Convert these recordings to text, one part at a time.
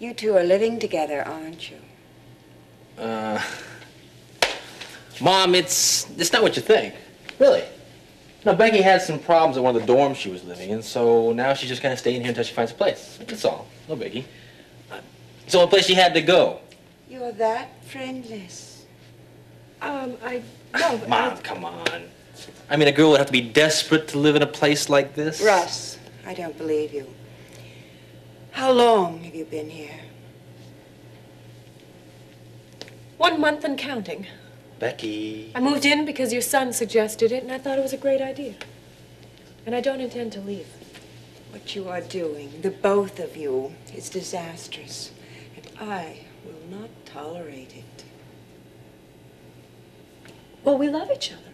You two are living together, aren't you? Uh, Mom, it's it's not what you think. Really. No, Becky had some problems at one of the dorms she was living in, so now she's just kind of staying here until she finds a place. That's all. No biggie. It's the only place she had to go. You're that friendless. Um, I no. Mom, come on. I mean, a girl would have to be desperate to live in a place like this. Russ, I don't believe you. How long have you been here? One month and counting. Becky. I moved in because your son suggested it, and I thought it was a great idea. And I don't intend to leave. What you are doing, the both of you, is disastrous. And I will not tolerate it. Well, we love each other.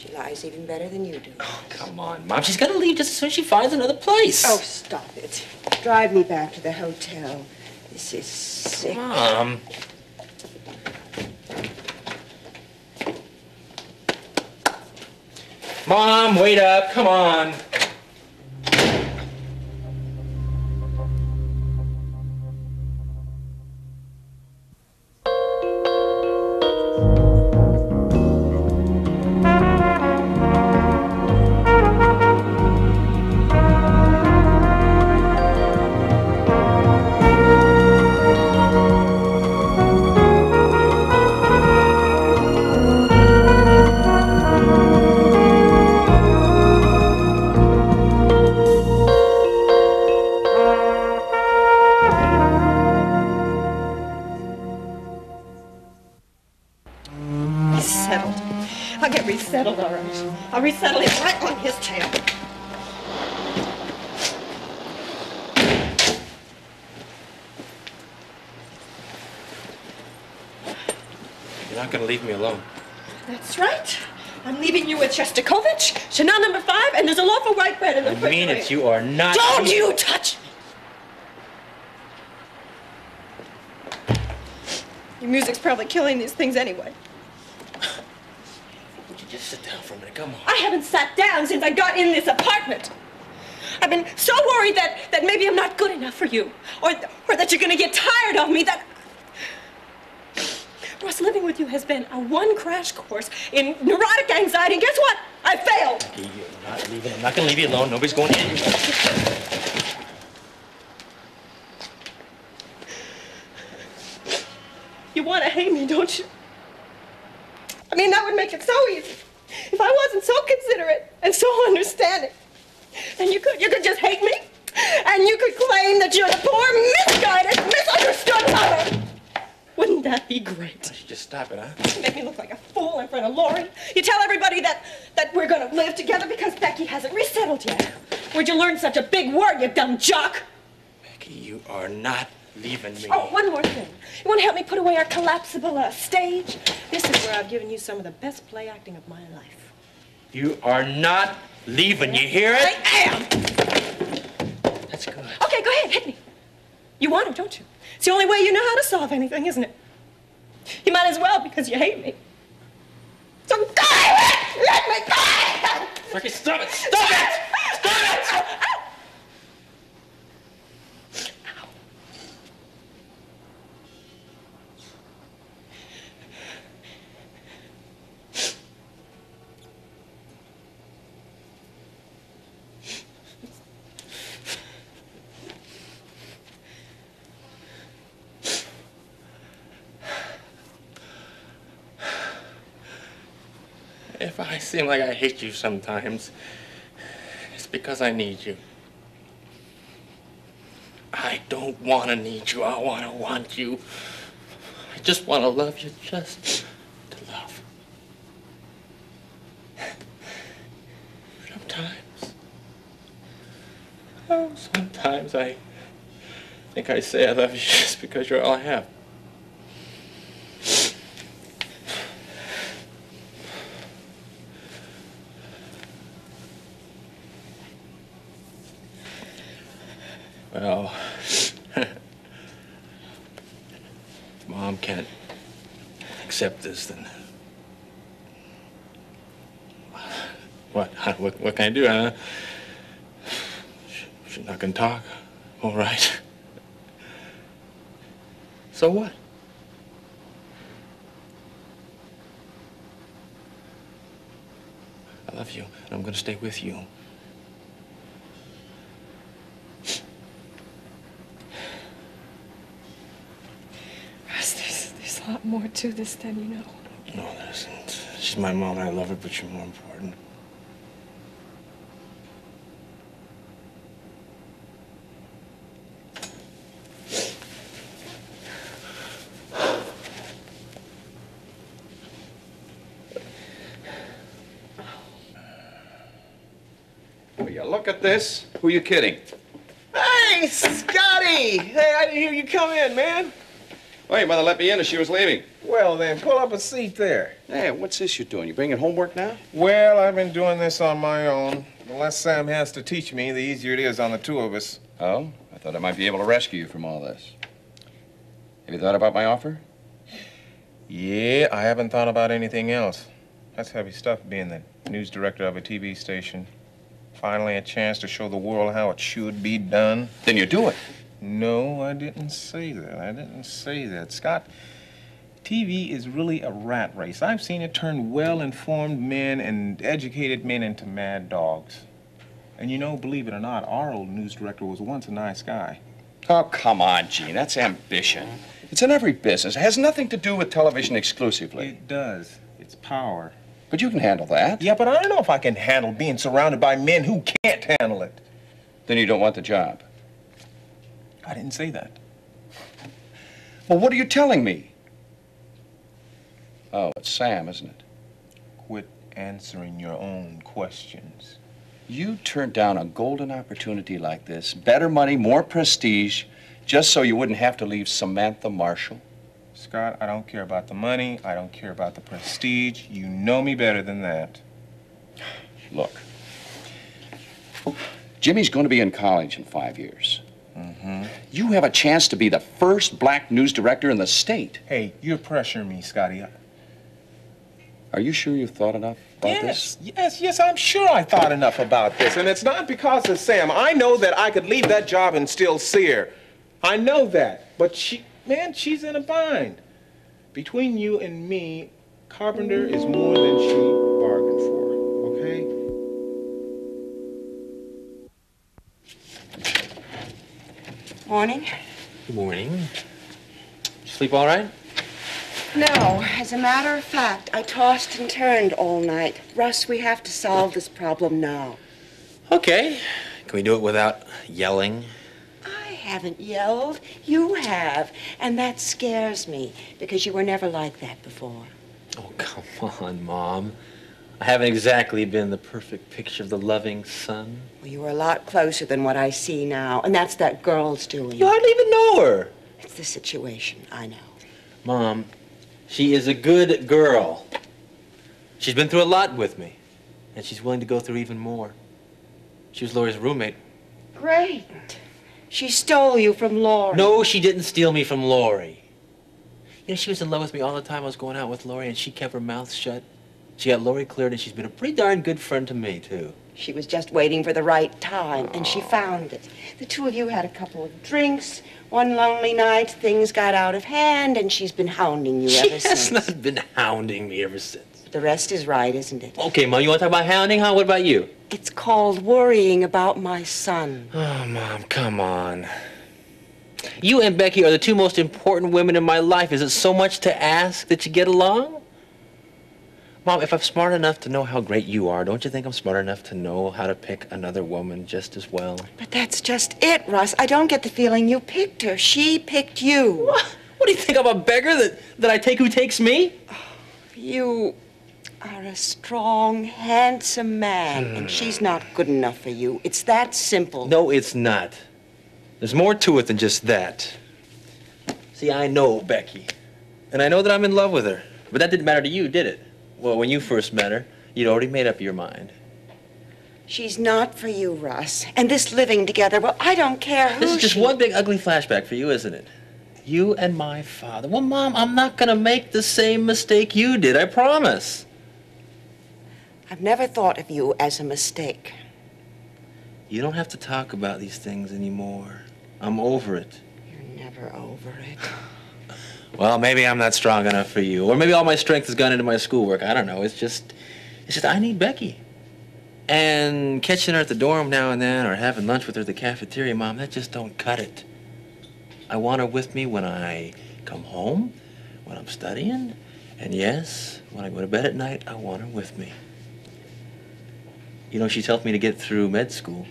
She lies even better than you do. Oh, come on, Mom. She's got to leave just as soon as she finds another place. Oh, stop it. Drive me back to the hotel. This is sick. Mom. Mom, wait up. Come on. Resettle him right on his tail. You're not going to leave me alone. That's right. I'm leaving you with Shostakovich, Chanel number five, and there's a loaf of white bread in the I mean it. You are not. Don't you touch me! Your music's probably killing these things anyway. Would you just sit down for a minute? Come on. I haven't sat down since I got in this apartment. I've been so worried that, that maybe I'm not good enough for you, or, or that you're gonna get tired of me, that. Ross, living with you has been a one crash course in neurotic anxiety. And guess what? I failed. Okay, You're not leaving. I'm not going to leave you alone. Nobody's going in. You want to hate me, don't you? I mean, that would make it so easy. If I wasn't so considerate and so understanding, then you could you could just hate me, and you could claim that you're the poor, misguided, misunderstood mother. Wouldn't that be great? You should just stop it, huh? You make me look like a fool in front of Laurie. You tell everybody that that we're gonna live together because Becky hasn't resettled yet. Where'd you learn such a big word, you dumb jock? Becky, you are not leaving me. Oh, one more thing. You want to help me put away our collapsible uh, stage? This is where I've given you some of the best play acting of my life. You are not leaving. You hear it? I am. That's good. Okay, go ahead, hit me. You want to, don't you? It's the only way you know how to solve anything, isn't it? You might as well because you hate me. So die! Let me die! Becky, stop it! Stop it! Stop it! If I seem like I hate you sometimes, it's because I need you. I don't want to need you. I want to want you. I just want to love you just to love. Sometimes, oh, sometimes I think I say I love you just because you're all I have. Well, Mom can't accept this, then. What? What, what can I do, huh? She- She's not gonna talk. All right. So what? I love you, and I'm gonna stay with you. Russ, there's, there's a lot more to this than you know. No, there isn't. She's my mom, and I love her, but you're more important. Will you look at this? Who are you kidding? Hey, Scotty! Hey, I didn't hear you come in, man. Well, your mother let me in as she was leaving. Well, then, pull up a seat there. Hey, what's this you're doing? You bringing homework now? Well, I've been doing this on my own. The less Sam has to teach me, the easier it is on the two of us. Oh, I thought I might be able to rescue you from all this. Have you thought about my offer? Yeah, I haven't thought about anything else. That's heavy stuff being the news director of a TV station. Finally, a chance to show the world how it should be done. Then you do it. No, I didn't say that. I didn't say that. Scott, TV is really a rat race. I've seen it turn well informed men and educated men into mad dogs. And you know, believe it or not, our old news director was once a nice guy. Oh, come on, Gene. That's ambition. It's in every business. It has nothing to do with television exclusively. It does. It's power. But you can handle that. Yeah, but I don't know if I can handle being surrounded by men who can't handle it. Then you don't want the job. I didn't say that. Well, what are you telling me? Oh, it's Sam, isn't it? Quit answering your own questions. You turned down a golden opportunity like this, better money, more prestige, just so you wouldn't have to leave Samantha Marshall. Scott, I don't care about the money. I don't care about the prestige. You know me better than that. Look, Jimmy's going to be in college in five years. Mm-hmm. You have a chance to be the first black news director in the state. Hey, you're pressuring me, Scotty. Are you sure you've thought enough about yes, this? yes, yes, I'm sure I thought enough about this. And it's not because of Sam. I know that I could leave that job and still see her. I know that. But she, man, she's in a bind. Between you and me, Carpenter is more than she Morning. Good morning. You Sleep all right? No, as a matter of fact, I tossed and turned all night. Russ, we have to solve this problem now. Okay. Can we do it without yelling? I haven't yelled. You have. And that scares me because you were never like that before. Oh, come on, Mom. I haven't exactly been the perfect picture of the loving son. Well, you were a lot closer than what I see now, and that's that girl's doing. You hardly even know her. It's the situation, I know. Mom, she is a good girl. She's been through a lot with me, and she's willing to go through even more. She was Laurie's roommate. Great. She stole you from Laurie. No, she didn't steal me from Laurie. You know, she was in love with me all the time I was going out with Laurie, and she kept her mouth shut. She got Laurie cleared, and she's been a pretty darn good friend to me, too. She was just waiting for the right time, and she found it. The two of you had a couple of drinks. One lonely night, things got out of hand, and she's been hounding you She ever has since. not been hounding me ever since. The rest is right, isn't it? Okay, Mom, you want to talk about hounding, huh? What about you? It's called worrying about my son. Oh, Mom, come on. You and Becky are the two most important women in my life. Is it so much to ask that you get along? Mom, if I'm smart enough to know how great you are, don't you think I'm smart enough to know how to pick another woman just as well? But that's just it, Russ. I don't get the feeling you picked her. She picked you. What? What do you think I'm a beggar that, that I take who takes me? You are a strong, handsome man, and hmm. she's not good enough for you. It's that simple. No, it's not. There's more to it than just that. See, I know Becky, and I know that I'm in love with her. But that didn't matter to you, did it? Well, when you first met her, you'd already made up your mind. She's not for you, Russ. And this living together, well, I don't care who This is just she... one big ugly flashback for you, isn't it? You and my father. Well, Mom, I'm not gonna make the same mistake you did, I promise. I've never thought of you as a mistake. You don't have to talk about these things anymore. I'm over it. You're never over it. Well, maybe I'm not strong enough for you, or maybe all my strength has gone into my schoolwork. I don't know. It's just, it's just I need Becky. And catching her at the dorm now and then, or having lunch with her at the cafeteria, Mom, that just don't cut it. I want her with me when I come home, when I'm studying, and yes, when I go to bed at night, I want her with me. You know, she's helped me to get through med school.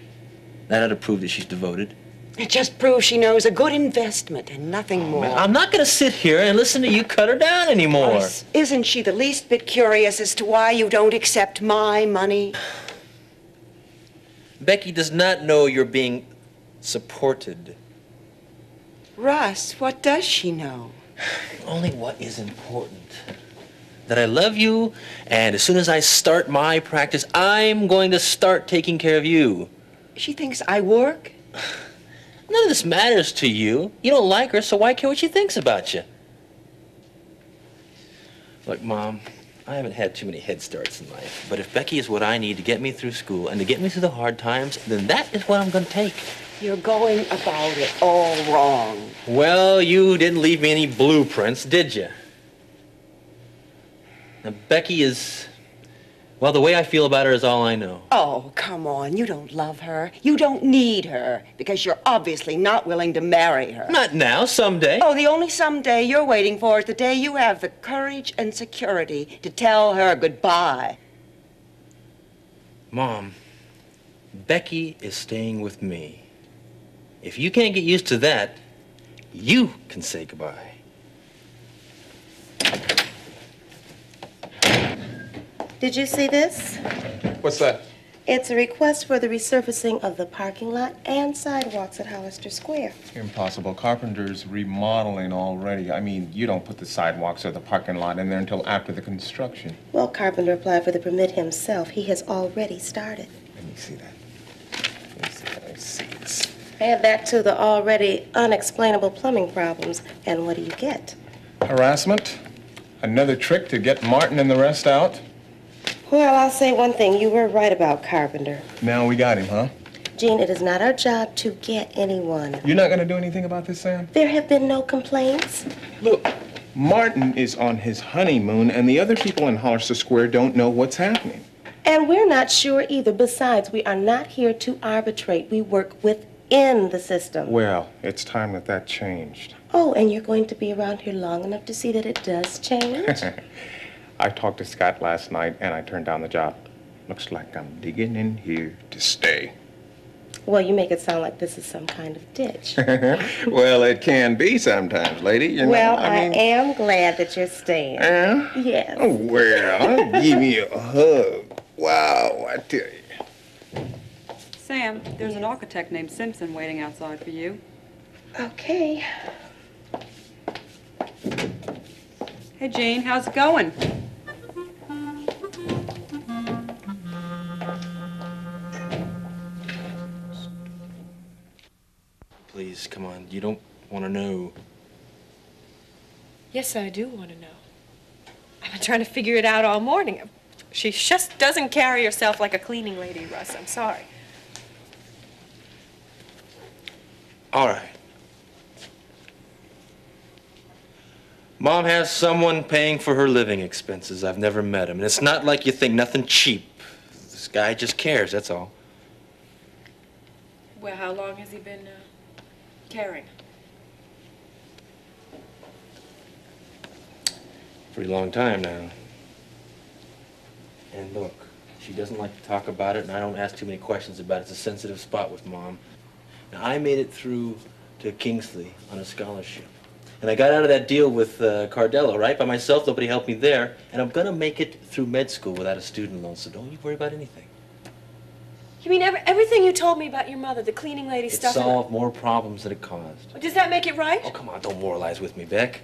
That ought to prove that she's devoted. It just proves she knows a good investment and nothing more. I'm not going to sit here and listen to you cut her down anymore. Isn't she the least bit curious as to why you don't accept my money? Becky does not know you're being supported. Russ, what does she know? Only what is important. That I love you, and as soon as I start my practice, I'm going to start taking care of you. She thinks I work? None of this matters to you. You don't like her, so why care what she thinks about you? Look, Mom, I haven't had too many head starts in life, but if Becky is what I need to get me through school and to get me through the hard times, then that is what I'm going to take. You're going about it all wrong. Well, you didn't leave me any blueprints, did you? Now, Becky is. Well, the way I feel about her is all I know. Oh, come on. You don't love her. You don't need her because you're obviously not willing to marry her. Not now, someday. Oh, the only someday you're waiting for is the day you have the courage and security to tell her goodbye. Mom, Becky is staying with me. If you can't get used to that, you can say goodbye. Did you see this? What's that? It's a request for the resurfacing of the parking lot and sidewalks at Hollister Square. Impossible. Carpenter's remodeling already. I mean, you don't put the sidewalks or the parking lot in there until after the construction. Well, Carpenter applied for the permit himself. He has already started. Let me see that. Let me see that. Let me see this. Add that to the already unexplainable plumbing problems, and what do you get? Harassment? Another trick to get Martin and the rest out? Well, I'll say one thing. You were right about Carpenter. Now we got him, huh? Gene, it is not our job to get anyone. You're not gonna do anything about this, Sam? There have been no complaints. Look, Martin is on his honeymoon, and the other people in Hollister Square don't know what's happening. And we're not sure either. Besides, we are not here to arbitrate. We work within the system. Well, it's time that that changed. Oh, and you're going to be around here long enough to see that it does change? I talked to Scott last night, and I turned down the job. Looks like I'm digging in here to stay. well, you make it sound like this is some kind of ditch. well, it can be sometimes, lady. You know, well, I, mean, am glad that you're staying. Yeah? Yes. Oh, well, give me a hug. Wow, I tell you. Sam, there's an architect named Simpson waiting outside for you. Okay. Hey, Gene, how's it going? Come on. You don't want to know. Yes, I do want to know. I've been trying to figure it out all morning. She just doesn't carry herself like a cleaning lady, Russ. I'm sorry. All right. Mom has someone paying for her living expenses. I've never met him. And it's not like you think, nothing cheap. This guy just cares, that's all. Well, how long has he been uh, caring? Pretty long time now. And look, she doesn't like to talk about it, and I don't ask too many questions about it. It's a sensitive spot with Mom. Now, I made it through to Kingsley on a scholarship. And I got out of that deal with uh, Cardello, right? By myself, nobody helped me there. And I'm gonna make it through med school without a student loan, so don't you worry about anything. You mean every, everything you told me about your mother, the cleaning lady It stuff? and- solved more problems than it caused. Does that make it right? Oh, come on, don't moralize with me, Beck.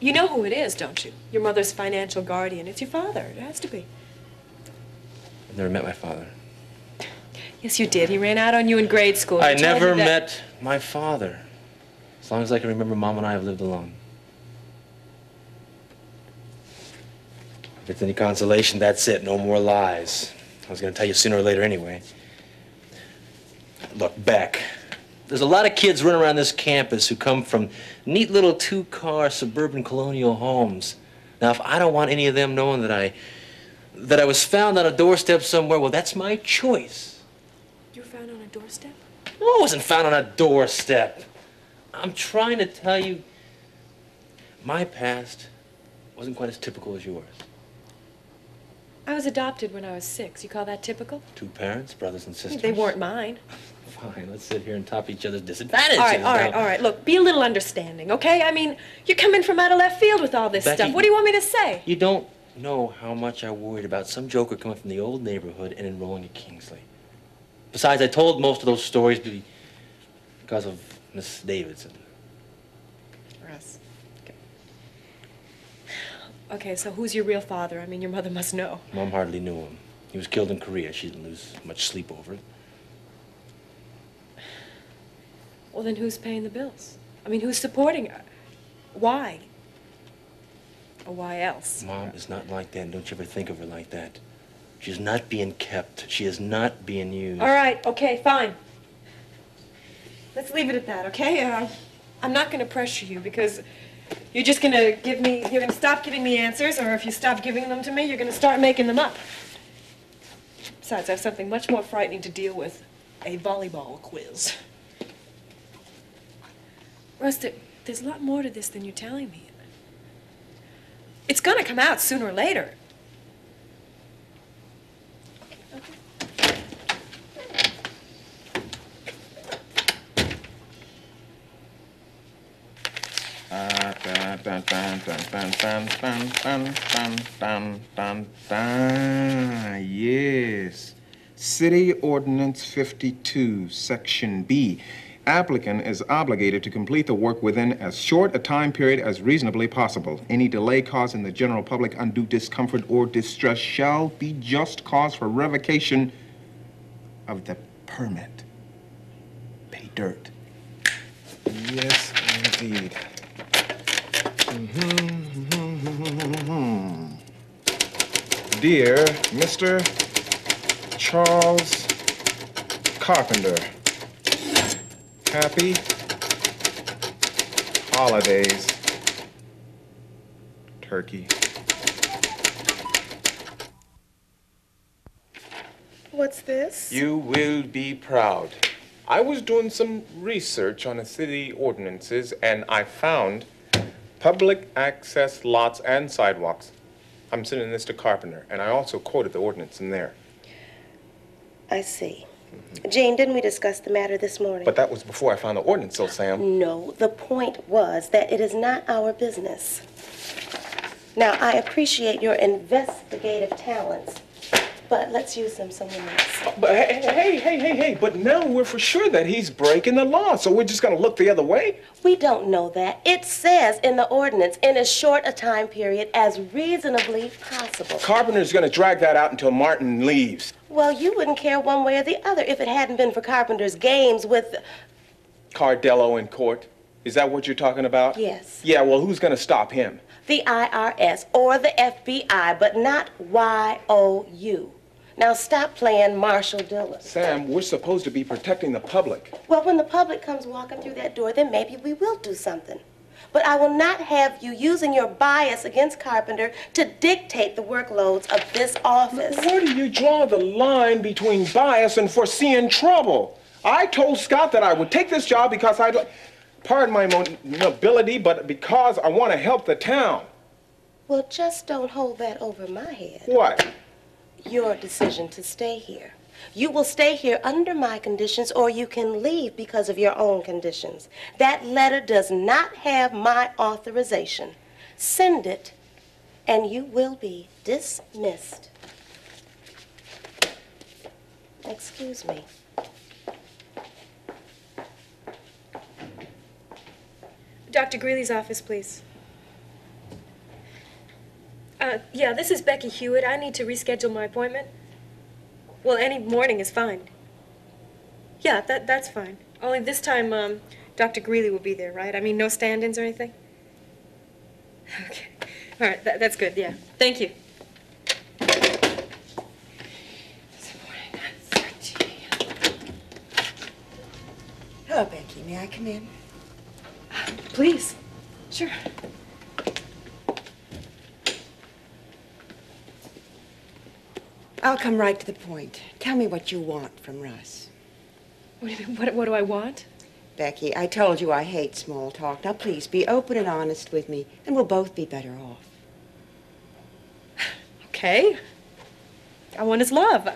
You know who it is, don't you? Your mother's financial guardian. It's your father. It has to be. I've never met my father. Yes, you did. He ran out on you in grade school. I never met my father. As long as I can remember, Mom and I have lived alone. If it's any consolation, that's it. No more lies. I was going to tell you sooner or later anyway. Look, Beck, there's a lot of kids running around this campus who come from neat little two-car suburban colonial homes. Now, if I don't want any of them knowing that I that I was found on a doorstep somewhere, well, that's my choice. You were found on a doorstep? No, I wasn't found on a doorstep. I'm trying to tell you, my past wasn't quite as typical as yours. I was adopted when I was six. You call that typical? Two parents, brothers and sisters. They weren't mine. Fine, let's sit here and top each other's disadvantages. All right, all right, all right. Look, be a little understanding, okay? I mean, you're coming from out of left field with all this Becky- stuff. What do you want me to say? You don't know how much I worried about some joker coming from the old neighborhood and enrolling at Kingsley. Besides, I told most of those stories because of Miss Davidson. Russ. Okay. Okay, so who's your real father? I mean, your mother must know. Mom hardly knew him. He was killed in Korea. She didn't lose much sleep over it. Well, then who's paying the bills? I mean, who's supporting her? Why? Or why else? Mom is not like that. Don't you ever think of her like that. She's not being kept. She is not being used. All right, okay, fine. Let's leave it at that, okay? Uh, I'm not going to pressure you because you're just going to give me, you're going to stop giving me answers, or if you stop giving them to me, you're going to start making them up. Besides, I have something much more frightening to deal with a volleyball quiz. There, there's a lot more to this than you're telling me. It's going to come out sooner or later. Dun, Yes. City Ordinance 52, Section B. Applicant is obligated to complete the work within as short a time period as reasonably possible. Any delay causing the general public undue discomfort or distress shall be just cause for revocation of the permit. Pay dirt. Yes, indeed. Mm-hmm, mm-hmm, mm-hmm, Dear Mr. Charles Carpenter, happy holidays, turkey. What's this? You will be proud. I was doing some research on the city ordinances and I found public access lots and sidewalks. I'm sending this to Carpenter, and I also quoted the ordinance in there. I see. Jane, didn't we discuss the matter this morning? But that was before I found the ordinance, so Sam. No, the point was that it is not our business. Now, I appreciate your investigative talents, but let's use them somewhere else. But hey, hey, hey, hey, hey, but now we're for sure that he's breaking the law, so we're just gonna look the other way? We don't know that. It says in the ordinance, in as short a time period as reasonably possible. Carpenter's gonna drag that out until Martin leaves. Well, you wouldn't care one way or the other if it hadn't been for Carpenter's games with. Cardello in court. Is that what you're talking about? Yes. Yeah, well, who's gonna stop him? the IRS or the FBI, but not YOU. Now stop playing Marshal Dillon. Sam, we're supposed to be protecting the public. Well, when the public comes walking through that door, then maybe we will do something. But I will not have you using your bias against Carpenter to dictate the workloads of this office. Where do you draw the line between bias and foreseeing trouble? I told Scott that I would take this job because I'd like, pardon my nobility, but because I want to help the town. Well, just don't hold that over my head. What? Your decision to stay here. You will stay here under my conditions, or you can leave because of your own conditions. That letter does not have my authorization. Send it, and you will be dismissed. Excuse me. Dr. Greeley's office, please. Uh, yeah, this is Becky Hewitt. I need to reschedule my appointment. Well, any morning is fine. Yeah, that, that's fine. Only this time, um, Dr. Greeley will be there, right? I mean, no stand-ins or anything? Okay. All right, that, that's good, yeah. Thank you. Hello, Becky. May I come in? Please. Sure. I'll come right to the point. Tell me what you want from Russ. What do you mean? What, what do I want? Becky, I told you I hate small talk. Now, please be open and honest with me, and we'll both be better off. Okay. I want his love.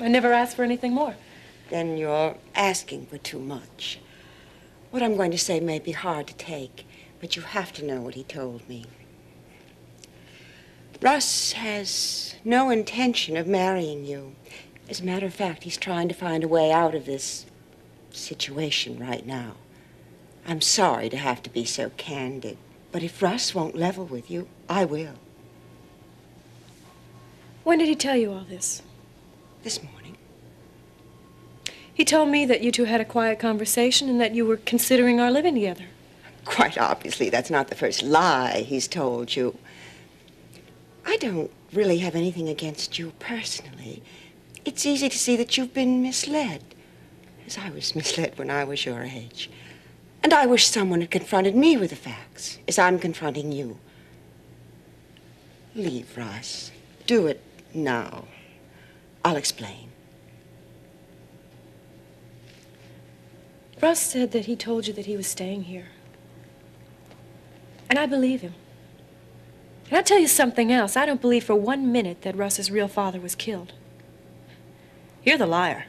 I never asked for anything more. Then you're asking for too much. What I'm going to say may be hard to take, but you have to know what he told me. Russ has no intention of marrying you. As a matter of fact, he's trying to find a way out of this situation right now. I'm sorry to have to be so candid, but if Russ won't level with you, I will. When did he tell you all this? This morning. He told me that you two had a quiet conversation and that you were considering our living together. Quite obviously, that's not the first lie he's told you. I don't really have anything against you personally. It's easy to see that you've been misled, as I was misled when I was your age. And I wish someone had confronted me with the facts, as I'm confronting you. Leave, Russ. Do it now. I'll explain. Russ said that he told you that he was staying here. And I believe him. And I'll tell you something else. I don't believe for one minute that Russ's real father was killed. You're the liar.